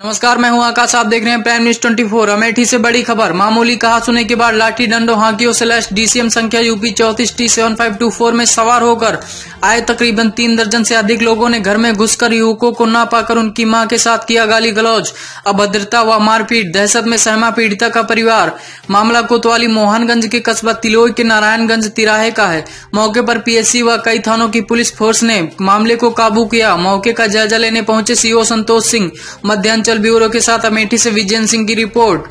नमस्कार, मैं हूँ आकाश। आप देख रहे हैं प्राइम न्यूज़ 24 अमेठी से बड़ी खबर। मामूली कहा सुने के बाद लाठी डंडो हाकियों स्लैश डीसीएम संख्या यूपी चौतीस T seven five two four में सवार होकर आए तकरीबन तीन दर्जन से अधिक लोगों ने घर में घुसकर युवकों को न पाकर उनकी माँ के साथ किया गाली गलौज। अभद्रता व मारपीट, दहशत में सहमा पीड़िता का परिवार। मामला कोतवाली मोहनगंज के कस्बा तिलोई के नारायणगंज तिराहे का है। मौके पर पीएससी व कई थानों की पुलिस फोर्स ने मामले को काबू किया। मौके का जायजा लेने पहुँचे सीओ संतोष सिंह। मध्यांचल ब्यूरो के साथ अमेठी से विजय सिंह की रिपोर्ट।